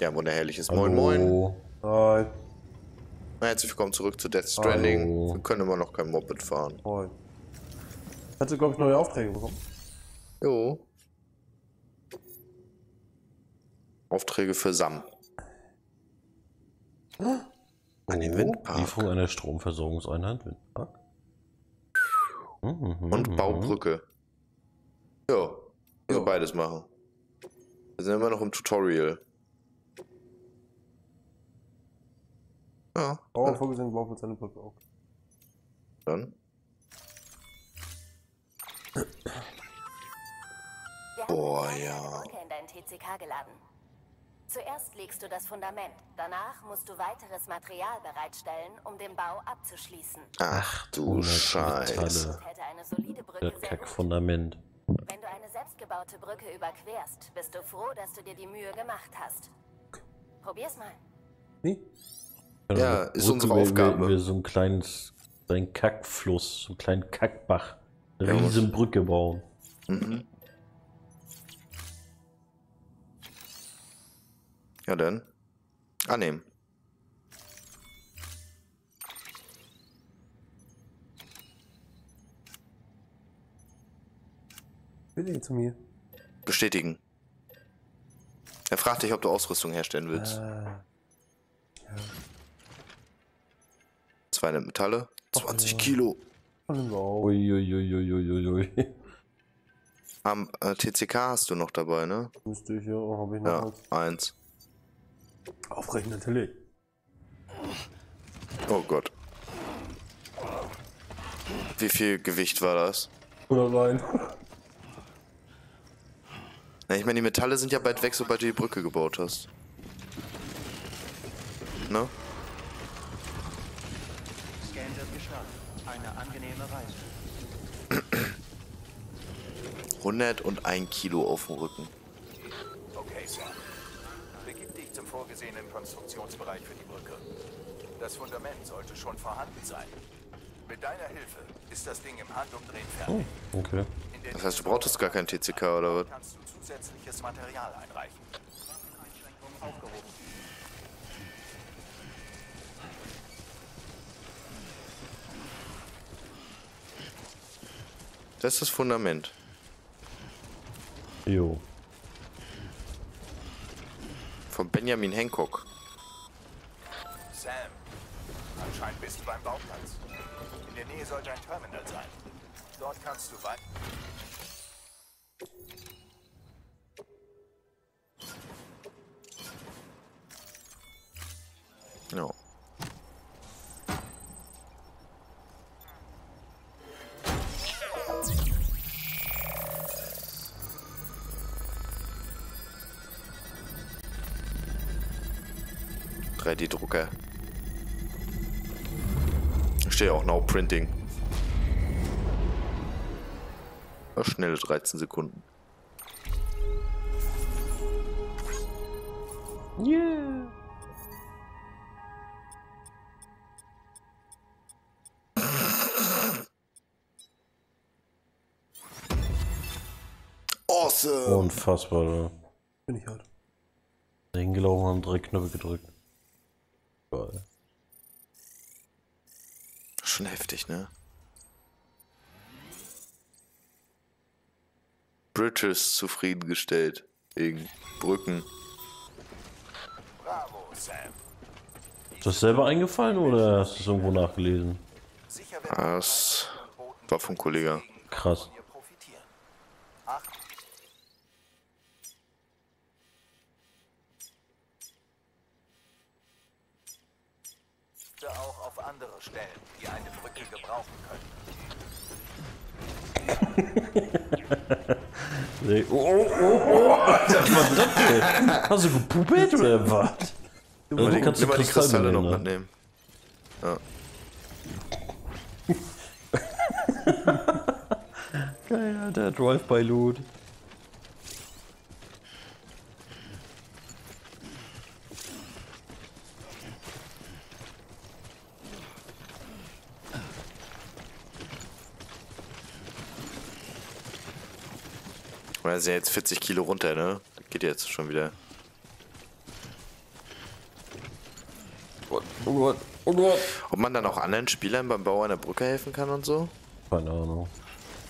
Ja, wunderherrliches Moin Moin. Hallo. Hi. Herzlich willkommen zurück zu Death Stranding. Hallo. Wir können immer noch kein Moped fahren. Moin. Hast du, glaube ich, neue Aufträge bekommen? Jo. Aufträge für Sam. An den Windpark. Lieferung einer Stromversorgungseinheit. Windpark. Mhm, Und mhm. Baubrücke. Jo. Also beides machen. Wir sind immer noch im Tutorial. Ja, Bauer vorgesehen, Bau für seine Brücke auch. dann. Boah, ja. Brücke in dein TCK geladen. Zuerst legst du das Fundament. Danach musst du weiteres Material bereitstellen, um den Bau abzuschließen. Ach du Scheiße. Das. Kackfundament. Wenn du eine selbstgebaute Brücke überquerst, bist du froh, dass du dir die Mühe gemacht hast. Probier's mal. Nee? Ja, ist unsere wir- Aufgabe. Wir, wir so ein kleines, ein Kackfluss, so einen kleinen Kackbach, eine Ja, muss- riesen Brücke bauen. Mhm. Ja dann. Annehmen. Bitte zu mir. Bestätigen. Er fragt dich, ob du Ausrüstung herstellen Äh, willst. ja. 200 Metalle, 20 ja. Kilo. Von dem Bau. Uiuiuiuiui. Am äh, TCK hast du noch dabei, ne? Müsste ich ja, oh, habe ich noch Ja, was. eins. Aufrechnen natürlich. Oh Gott. Wie viel Gewicht war das? Oder nein. Na, ich meine, die Metalle sind ja bald weg, sobald du die Brücke gebaut hast. Ne? Scan wird gestartet. Eine angenehme Reise. 101 Kilo auf dem Rücken. Okay, Sam. Begib dich zum vorgesehenen Konstruktionsbereich für die Brücke. Das Fundament sollte schon vorhanden sein. Mit deiner Hilfe ist das Ding im Handumdrehen fertig. Okay. In der Das heißt, du brauchtest gar kein TCK oder was? kannst du zusätzliches Material einreichen. Einschränkungen aufgehoben. Das ist das Fundament. Jo. Von Benjamin Hancock. Sam, anscheinend bist du beim Bauplatz. In der Nähe sollte ein Terminal sein. Dort kannst du weit... ...3D-Drucker. Steht auch Now Printing. Schnelle 13 Sekunden. Yeah. Awesome! Unfassbar, oder? Bin ich halt. Hingelaufen haben drei Knöpfe gedrückt. Geil. Schon heftig, ne? Bridges zufriedengestellt. Wegen Brücken. Bravo, Sam. Ist das selber eingefallen oder hast du es irgendwo nachgelesen? Das war vom Kollege. Krass. wir profitieren. Ach, auch auf andere Stellen, die eine Brücke gebrauchen können. Nee. Oh, oh, oh, oh, Alter, was war das denn? Hast du gepupelt oder was? Also, Die, kannst du die Kristalle Kristalle noch nehmen, ne? mitnehmen. Ja. Geil, Alter, Drive-by-Loot. meine, sind jetzt 40 Kilo runter, ne? Geht jetzt schon wieder. Oh Gott, oh Gott. Ob man dann auch anderen Spielern beim Bau einer Brücke helfen kann und so? Keine Ahnung.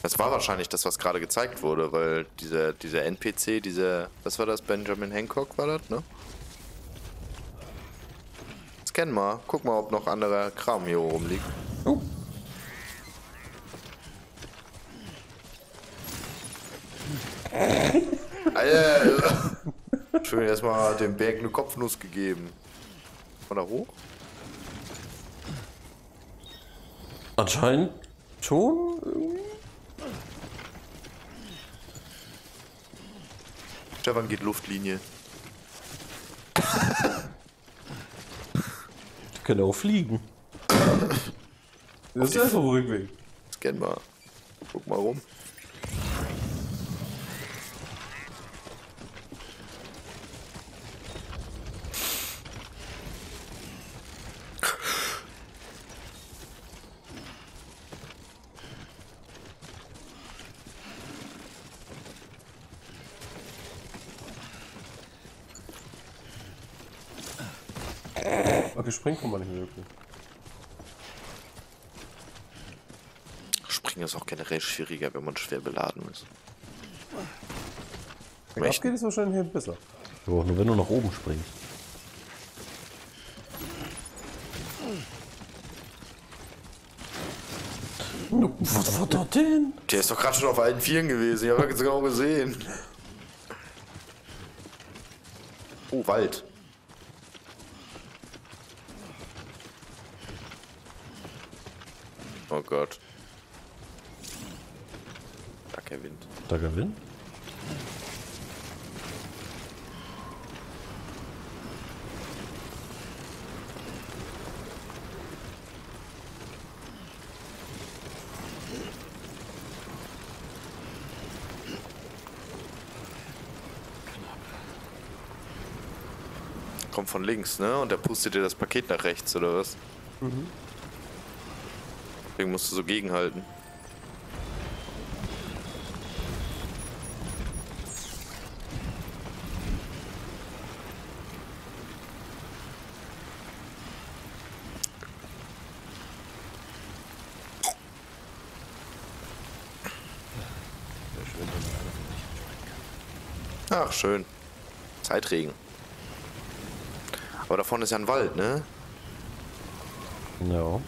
Das war wahrscheinlich das, was gerade gezeigt wurde, weil dieser, dieser NPC, dieser, was war das, Benjamin Hancock war das, ne? Scan mal, guck mal, ob noch anderer Kram hier rumliegt. Erstmal dem Berg eine Kopfnuss gegeben. Von da hoch? Anscheinend schon. irgendwie. Stefan geht Luftlinie. Die können auch fliegen. Das ist einfach ein Rückweg. Scan mal. Guck mal rum. Okay, springen kann man nicht mehr wirklich. Springen ist auch generell schwieriger, wenn man schwer beladen ist. Wenn Echt? abgeht, ist wahrscheinlich hier besser. Jo, nur wenn du nach oben springst. Was war das denn? Der ist doch gerade schon auf allen Vieren gewesen. Ich habe das genau gesehen. Oh, Wald. Gott. Starker Wind. Da gewinnt? Kommt von links, ne? Und der pustet dir das Paket nach rechts, oder was? Deswegen musst du so gegenhalten. Ach, schön. Zeitregen. Aber da vorne ist ja ein Wald, ne? Ja.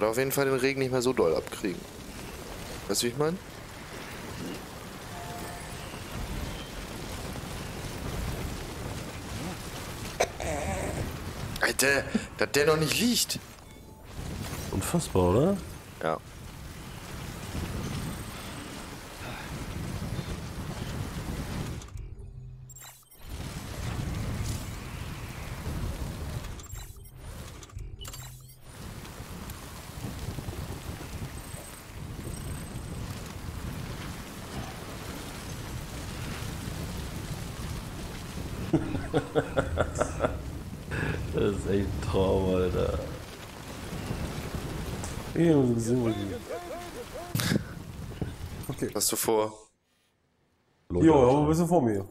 Sollte auf jeden Fall den Regen nicht mehr so doll abkriegen. Weißt du, wie ich meine? Alter, dass der noch nicht liegt. Unfassbar, oder? Ja. Das ist echt ein Traum, Alter. Okay. Was hast du vor? Jo, aber ein bisschen vor mir.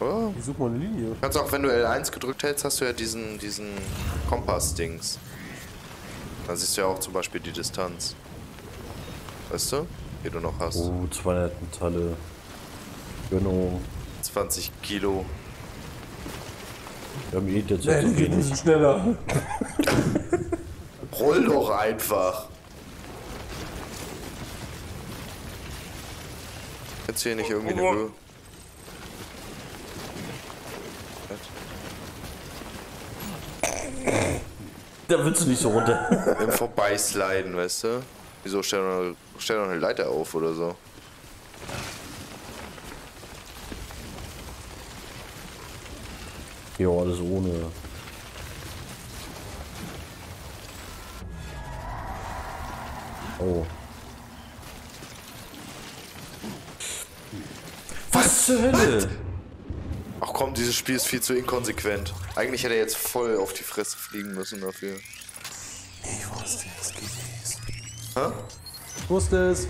Oh. Ich such mal eine Linie. Kannst auch, wenn du L1 gedrückt hältst, hast du ja diesen, diesen Kompass-Dings. Da siehst du ja auch zum Beispiel die Distanz. Weißt du? Die du noch hast. Oh, 200 Metalle. Genau. 20 Kilo. Wir haben eh jetzt Nee, so geht bisschen schneller. Roll doch einfach. Jetzt hier nicht irgendwie eine Höhe. Da willst du nicht so runter. Im Vorbeisliden, weißt du? Wieso stell doch, eine- stell doch eine Leiter auf oder so? Ja, alles ohne. Oh. Was zur Hölle? Ach komm, dieses Spiel ist viel zu inkonsequent. Eigentlich hätte er jetzt voll auf die Fresse fliegen müssen dafür. Ich wusste es gewesen. Hä? Ich wusste es.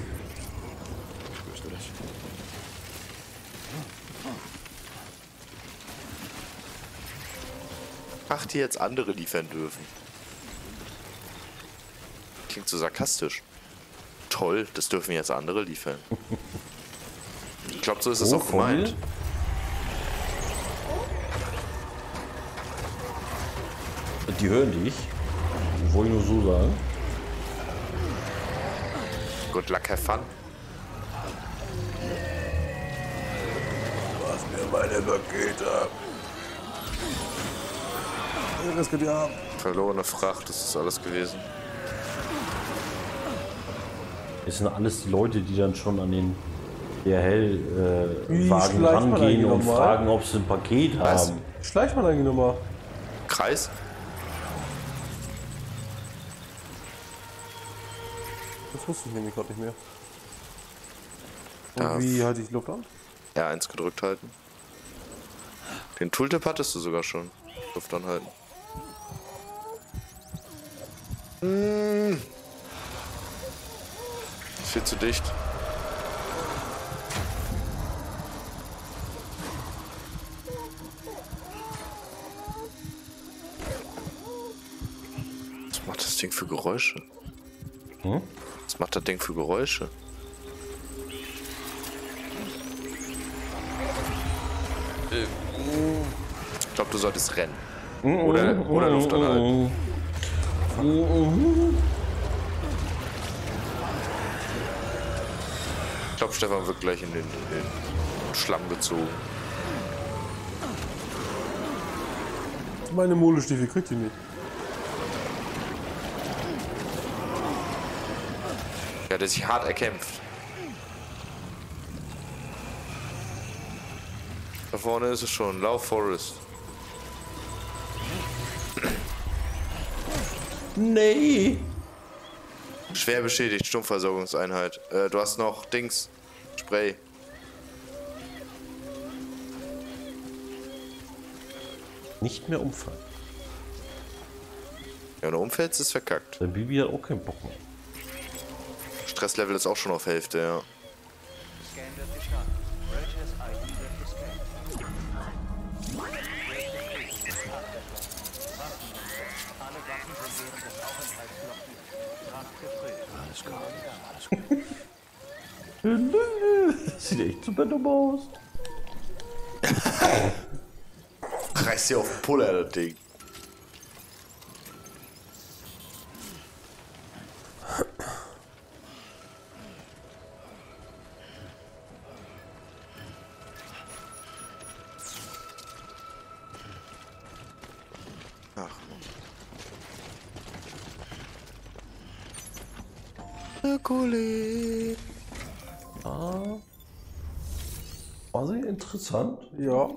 Ach, die jetzt andere liefern dürfen. Klingt so sarkastisch. Toll, das dürfen jetzt andere liefern. Ich glaube, so ist es Oh, auch gemeint. Die hören dich. Wollte ich nur so sagen. Good luck, have fun. Was mir meine Pakete. Ja, ihr haben. Verlorene Fracht, das ist alles gewesen. Das sind alles die Leute, die dann schon an den DHL-Wagen äh, rangehen und nochmal? fragen, ob sie ein Paket Was? haben. Schleicht man eigentlich nochmal? Kreis? Das wusste ich nämlich gerade nicht mehr. Und Darf- wie halte ich Luft an? R1 gedrückt halten. Den Tooltip hattest du sogar schon. Luft anhalten. Ist viel zu dicht. Was macht das Ding für Geräusche? Hm? Was macht das Ding für Geräusche? Ich glaube, du solltest rennen. Oder, oder Luft anhalten. Ich glaube, Stefan wird gleich in den, in den Schlamm gezogen. Meine Mohlestiefel kriegt ihr nicht. Er hat sich hart erkämpft. Da vorne ist es schon. Lauf Forest. Nee. Schwer beschädigt, Stummversorgungseinheit. Äh, du hast noch Dings. Spray. Nicht mehr umfallen. Ja, wenn du umfällst, ist verkackt. Dein Bibi hat auch keinen Bock mehr. Stresslevel ist auch schon auf Hälfte, ja. Scan wird gestartet. Das sieht echt super dumm aus. Reiß dir auf den Puller, das Ding. Ach. Kollege. War sehr interessant. Ja.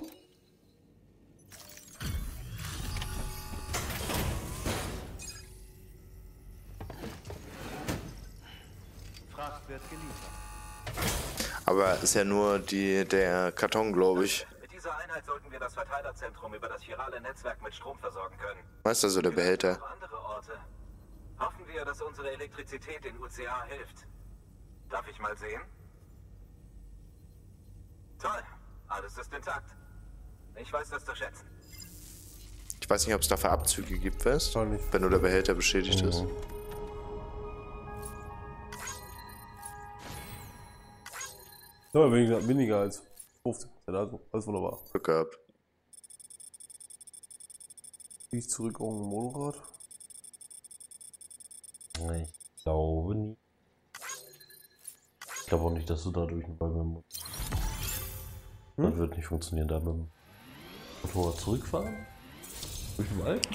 Fracht wird geliefert. Aber ist ja nur die, der Karton, glaube ich. Mit dieser Einheit sollten wir das Verteilerzentrum über das chirale Netzwerk mit Strom versorgen können. Weißt du, also der Behälter. Hoffen wir, dass unsere Elektrizität in UCA hilft. Darf ich mal sehen? Toll, alles ist intakt. Ich weiß das zu schätzen. Ich weiß nicht, ob es dafür Abzüge gibt, weißt Wahrscheinlich. Wenn nur der Behälter beschädigt ist. Ja, weniger, weniger als 50 Also, alles wunderbar. Glück gehabt. Gehe ich zurück auf den Motorrad? Nee, ich glaube nicht. Ich glaube auch nicht, dass du dadurch einen Ball mehr musst. Das wird nicht funktionieren, da mit dem Motorrad zurückfahren. Durch den Wald?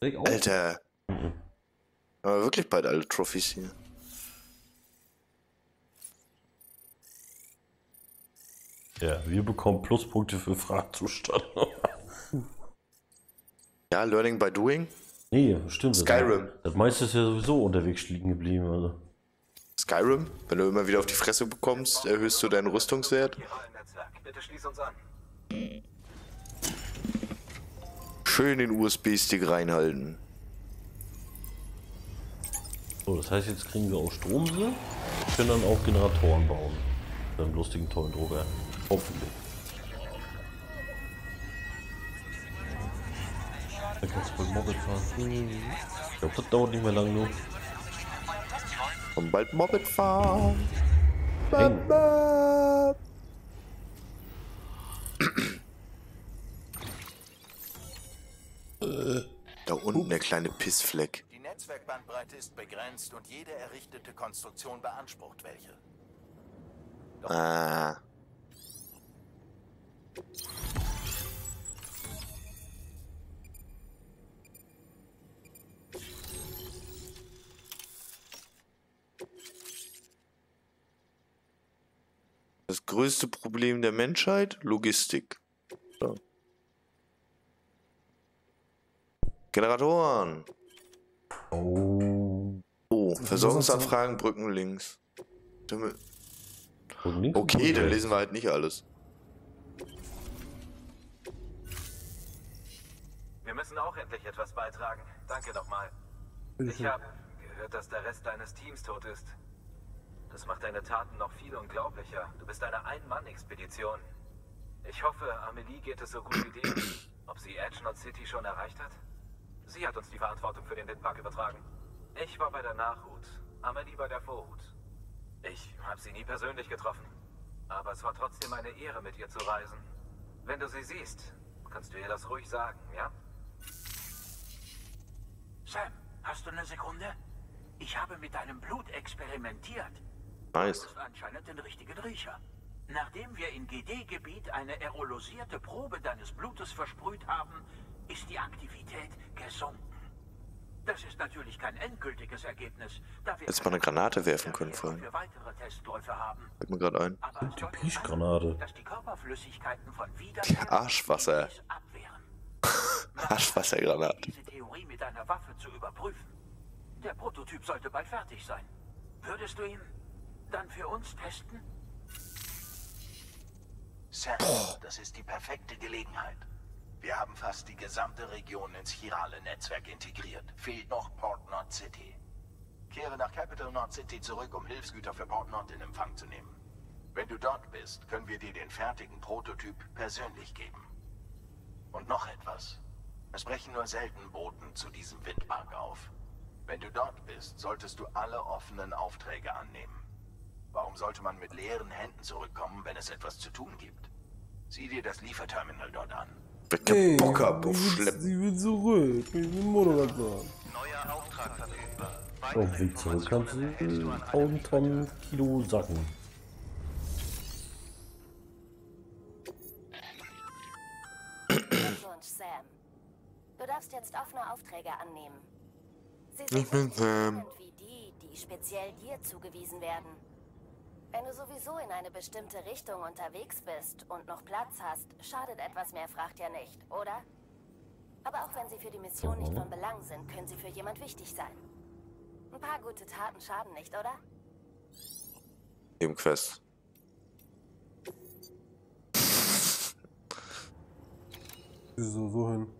Direkt auf? Alter. Aber wirklich bald alle Trophys hier. Ja, wir bekommen Pluspunkte für Frachtzustand. Ja, Learning by Doing. nee, stimmt. Skyrim. Das meiste ist ja sowieso unterwegs liegen geblieben. Also. Skyrim. Wenn du immer wieder auf die Fresse bekommst, erhöhst du deinen Rüstungswert. Bitte schließ uns an. Schön den USB-Stick reinhalten. So, das heißt, jetzt kriegen wir auch Strom. Wir können dann auch Generatoren bauen. Mit einem lustigen tollen Drucker. Hoffentlich. Da kannst du bald Moped fahren. Ich glaube, das dauert nicht mehr lang nur. Und bald Moped fahren. Eng. Baba. Da unten der kleine Pissfleck. Die Netzwerkbandbreite ist begrenzt und jede errichtete Konstruktion beansprucht welche. Ah. Das größte Problem der Menschheit? Logistik. So. Generatoren. Oh. Oh, Versorgungsanfragen, Brücken links. Okay, dann lesen wir halt nicht alles. Wir müssen auch endlich etwas beitragen. Danke nochmal. Ich habe gehört, dass der Rest deines Teams tot ist. Das macht deine Taten noch viel unglaublicher. Du bist eine Ein-Mann-Expedition. Ich hoffe, Amelie geht es so gut wie dir. Ob sie Edgenot City schon erreicht hat? Sie hat uns die Verantwortung für den Windpark übertragen. Ich war bei der Nachhut, Amelie bei der Vorhut. Ich habe sie nie persönlich getroffen. Aber es war trotzdem eine Ehre, mit ihr zu reisen. Wenn du sie siehst, kannst du ihr das ruhig sagen, ja? Sam, hast du eine Sekunde? Ich habe mit deinem Blut experimentiert. Nice. Du hast anscheinend den richtigen Riecher. Nachdem wir in GD-Gebiet eine aerolosierte Probe deines Blutes versprüht haben, ist die Aktivität gesunken. Das ist natürlich kein endgültiges Ergebnis, da wir Hättest mal eine Granate werfen können vorhin. für weitere Testläufe haben. Fällt mir gerade ein. Peachgranate. an, dass die Körperflüssigkeiten von wieder Arschwasser. abwehren. Arschwassergranate. Diese Theorie mit einer Waffe zu überprüfen. Der Prototyp sollte bald fertig sein. Würdest du ihn dann für uns testen? Sam, das ist die perfekte Gelegenheit. Wir haben fast die gesamte Region ins chirale Netzwerk integriert. Fehlt noch Port Nord City. Kehre nach Capital Nord City zurück, um Hilfsgüter für Port Nord in Empfang zu nehmen. Wenn du dort bist, können wir dir den fertigen Prototyp persönlich geben. Und noch etwas. Es brechen nur selten Boten zu diesem Windpark auf. Wenn du dort bist, solltest du alle offenen Aufträge annehmen. Warum sollte man mit leeren Händen zurückkommen, wenn es etwas zu tun gibt? Sieh dir das Lieferterminal dort an. Wer keinen Bock hab auf ich will, Schleppen. ich will zurück. Ich will den Motorrad fahren. Neuer Auftrag verfügbar. Auf dem Weg zurück kannst du 1000 Tonnen Kilo sacken. Glückwunsch, Sam. Du darfst jetzt offene Aufträge annehmen. Sie sind Ich bin Sam. wie die, die speziell dir zugewiesen werden. Wenn du sowieso in eine bestimmte Richtung unterwegs bist und noch Platz hast, schadet etwas mehr Fracht ja nicht, oder? Aber auch wenn sie für die Mission nicht von Belang sind, können sie für jemand wichtig sein. Ein paar gute Taten schaden nicht, oder? Nebenquest. So, so hin.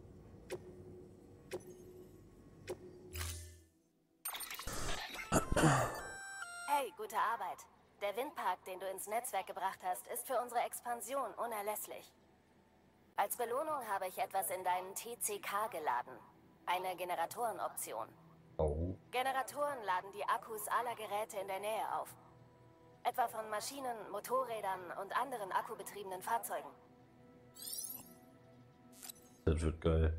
Hey, gute Arbeit. Der Windpark, den du ins Netzwerk gebracht hast, ist für unsere Expansion unerlässlich. Als Belohnung habe ich etwas in deinen TCK geladen. Eine Generatorenoption. Oh. Generatoren laden die Akkus aller Geräte in der Nähe auf. Etwa von Maschinen, Motorrädern und anderen akkubetriebenen Fahrzeugen. Das wird geil.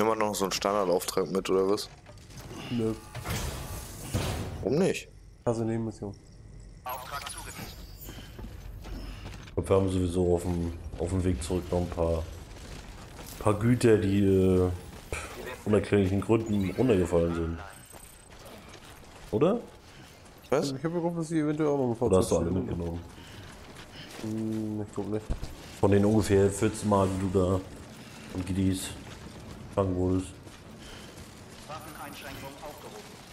Nimm mal noch so einen Standardauftrag mit, oder was? Nö. Warum nicht? Kasse Nebenmission. Auftrag zugewiesen. Ich glaube, wir haben sowieso auf dem, auf dem Weg zurück noch ein paar, paar aus die äh, unerklärlichen Gründen runtergefallen sind. Oder? Was? Ich habe gehofft, dass sie eventuell auch noch ein Oder hast du alle mitgenommen? Hm, ich glaube nicht. Von den ungefähr 14 Mal, die du da am Giddies fangen wurdest.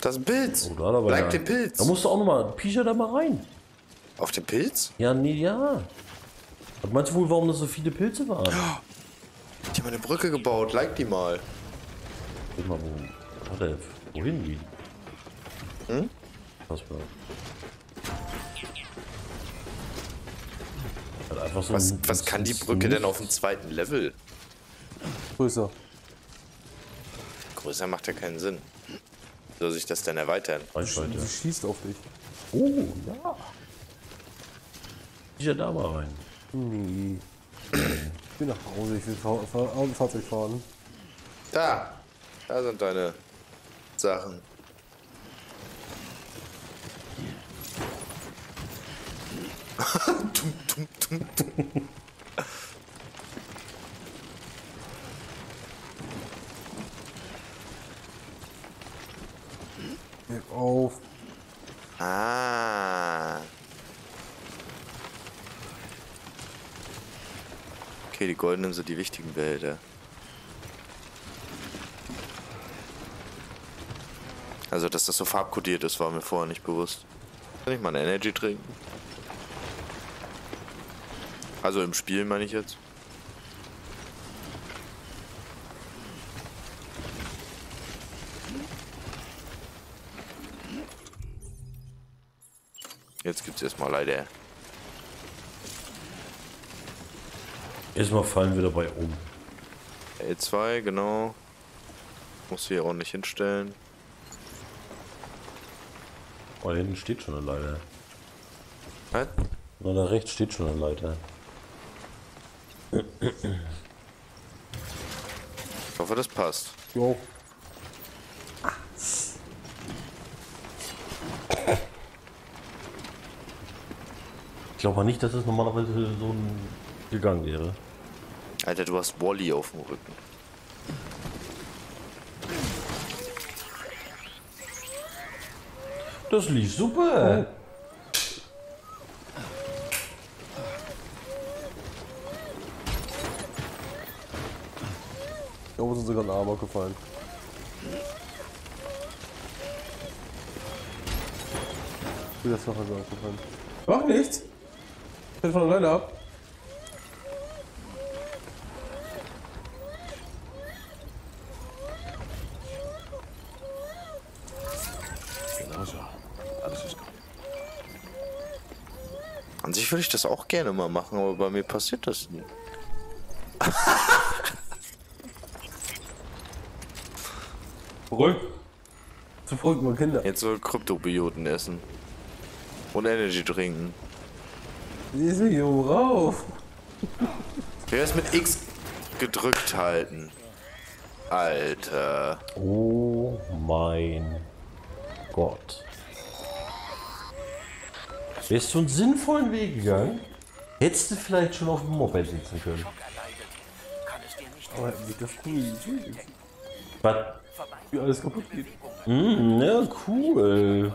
Das ist ein Pilz. Oh, da Bleib den Pilz. Da musst du auch nochmal, Pischer da mal rein. Auf den Pilz? Ja, nee, ja. Was meinst du wohl, warum das so viele Pilze waren? Ich habe eine Brücke gebaut, like die mal. Guck mal, wo hat er wohin wie? Hm? Was war? Hat einfach so Was, was kann die Brücke denn auf dem zweiten Level? Größer. Größer macht ja keinen Sinn. Soll sich das denn erweitern? Reichweite? Sie schießt auf dich. Oh, ja. Ich ja da mal rein. Nee. Ich bin nach Hause, ich will Fahr Fahr Fahr Fahrzeug fahren. Da! Da sind deine Sachen. tum, tum, tum, tum. Auf. Ah. Okay, die goldenen sind die wichtigen Behälter. Also, dass das so farbkodiert ist, war mir vorher nicht bewusst. Kann ich mal eine Energy trinken? Also im Spiel meine ich jetzt. Jetzt gibt's erstmal leider. Erstmal fallen wir dabei um. L2, genau. Muss hier ordentlich hinstellen. Oh, da hinten steht schon eine Leiter. Was? Na, da rechts steht schon eine Leiter. Ich hoffe, das passt. Jo. Ich glaube mal nicht, dass es normalerweise so ein gegangen wäre. Alter, du hast Wally auf dem Rücken. Das lief super. Da oben ist sogar ein Armer gefallen. Wie das noch einmal gefallen. Mach nichts! Fällt von alleine ab. An sich würde ich das auch gerne mal machen, aber bei mir passiert das nie. Verrückt. Zu verrückt, meine Kinder. Jetzt soll Kryptobioten essen. Und Energy trinken. Die ist hier oben rauf. Wer ist mit X gedrückt halten? Alter. Oh mein Gott. Wärst du einen sinnvollen Weg gegangen? Hättest du vielleicht schon auf dem Moped sitzen können. Aber wie das cool Was? wie alles kaputt geht. Mm, ja, cool.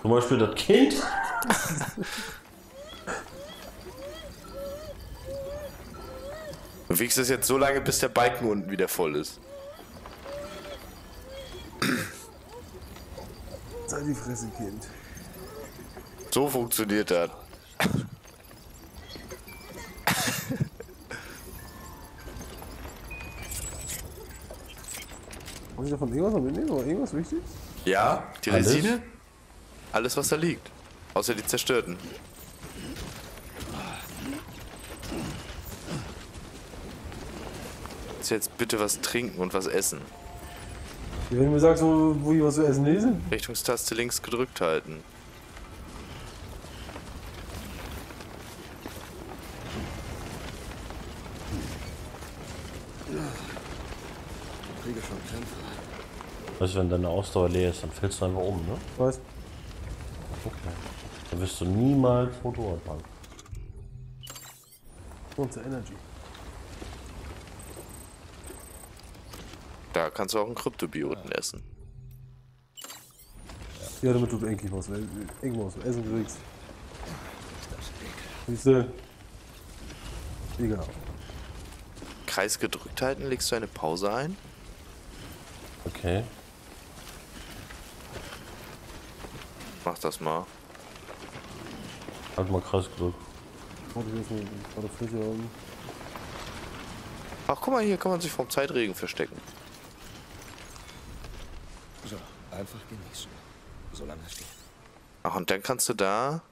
Zum Beispiel das Kind. Du wiegst es jetzt so lange, bis der Balken unten wieder voll ist. Sei die Fresse, Kind. So funktioniert das. Muss ich davon irgendwas noch mitnehmen? Oder irgendwas wichtig? Ja, die Alles? Resine? Alles, was da liegt. Außer die zerstörten. Jetzt jetzt bitte was trinken und was essen. Wenn du mir sagst, wo, wo ich was zu essen lese? Richtungstaste links gedrückt halten. Weißt du, wenn deine Ausdauer leer ist, dann fällst du einfach um, ne? Weiß. Okay. Dann wirst du niemals Motorrad fahren. Und zur Energy. Da kannst du auch einen Kryptobioten essen. Ja, damit du endlich was, irgendwas was essen kriegst. Siehst du? Egal. Kreis gedrückt halten, legst du eine Pause ein. Okay. Mach das mal. Halt mal Kreis gedrückt. Warte, ich muss mal gerade Fläche haben. Ach, guck mal, hier kann man sich vom Zeitregen verstecken. So, einfach genießen. Solange es geht. Ach, und dann kannst du da...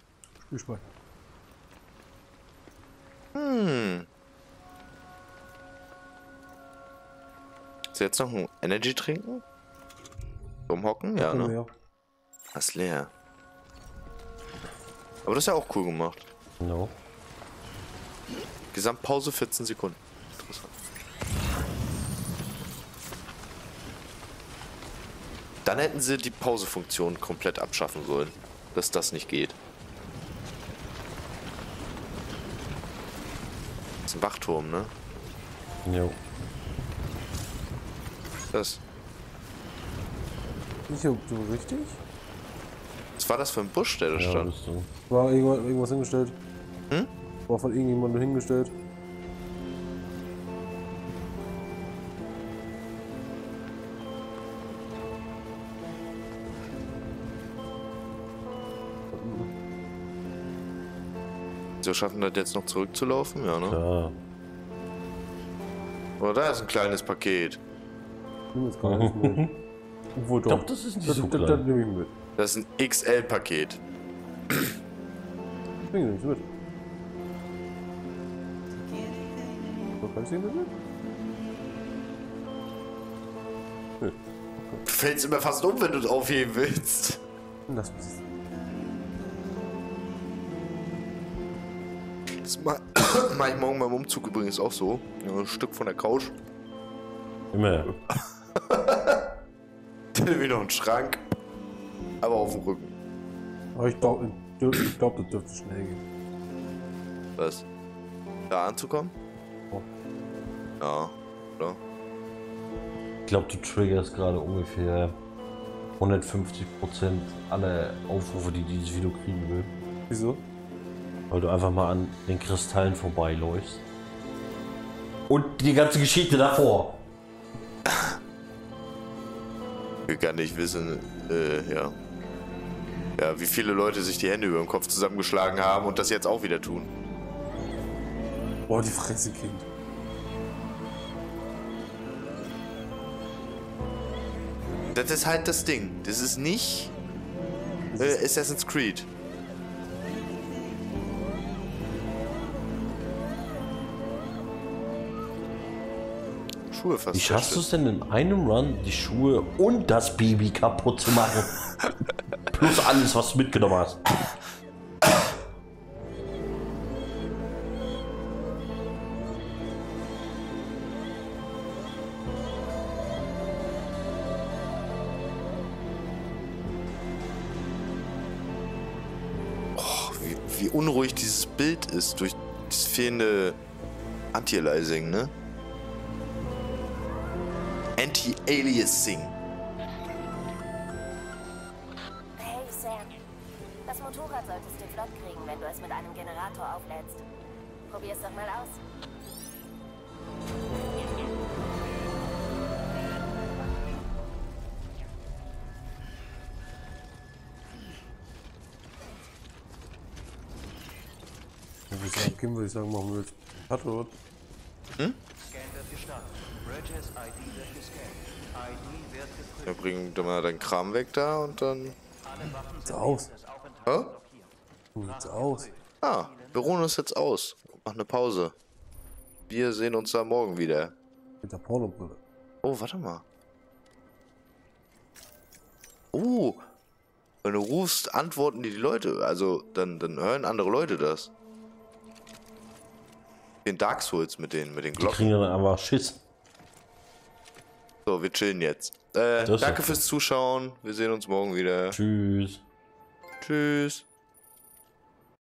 Spielspaß. Hm. Willst du jetzt noch ein Energy trinken? Rumhocken? Ja, ne? Ja. Das ist leer. Aber das ist ja auch cool gemacht. No. Gesamtpause 14 Sekunden. Dann hätten sie die Pausefunktion komplett abschaffen sollen. Dass das nicht geht. Das ist ein Wachturm, ne? Jo. Das. Nicht so so richtig? Was war das für ein Busch, der da Ja, stand? bist du. War irgendwas, irgendwas hingestellt? Hm? War von irgendjemandem hingestellt? So schaffen das jetzt noch zurückzulaufen? Ja, ne? Ja. Oder da ist ein kleines Paket. Mit. Obwohl doch. glaube, das ist nicht das, so das, das, klein. nehme ich mit. Das ist ein XL-Paket. Ich nehme nichts mit. So. Du fällst immer fast um, wenn du es aufheben willst. Lass mich. Das ma mach ich morgen beim Umzug übrigens auch so. Ein Stück von der Couch. Immer. Dann noch einen Schrank. Aber auf dem Rücken. Aber ich glaube, ich glaub, das dürfte schnell gehen. Was? Da anzukommen? Oh. Ja, oder? Ich glaube, du triggerst gerade ungefähr 150% aller Aufrufe, die dieses Video kriegen will. Wieso? Weil du einfach mal an den Kristallen vorbeiläufst. Und die ganze Geschichte davor. Ich will gar nicht wissen, äh, ja. Ja, wie viele Leute sich die Hände über dem Kopf zusammengeschlagen haben und das jetzt auch wieder tun. Boah, die Fresse, Kind. Das ist halt das Ding. Das ist nicht äh, Assassin's Creed. Schuhe fast. Wie schaffst du es denn in einem Run, die Schuhe und das Baby kaputt zu machen? Plus alles, was du mitgenommen hast. wie, wie unruhig dieses Bild ist durch das fehlende Anti-Aliasing, ne? Anti-Aliasing. Hey Sam, das Motorrad solltest du flott kriegen, wenn du es mit einem Generator auflädst. Probier's doch mal aus. Kim, würde ich sagen, machen wir jetzt Tatort. Scan wird gestartet. Bridges ID wird gescannt. ID wird Wir bringen doch mal deinen Kram weg da und dann. Sieht's aus. Hä? So sieht's aus. Ah, wir ruhen uns jetzt aus. Mach eine Pause. Wir sehen uns da morgen wieder. Mit der Pornobrille. Oh, warte mal. Oh, wenn du rufst, antworten die, die Leute. Also, dann, dann hören andere Leute das. Den Dark Souls mit den, mit den Die Glocken. kriegen dann einfach Schiss. So, wir chillen jetzt. Äh, danke okay. fürs Zuschauen. Wir sehen uns morgen wieder. Tschüss. Tschüss.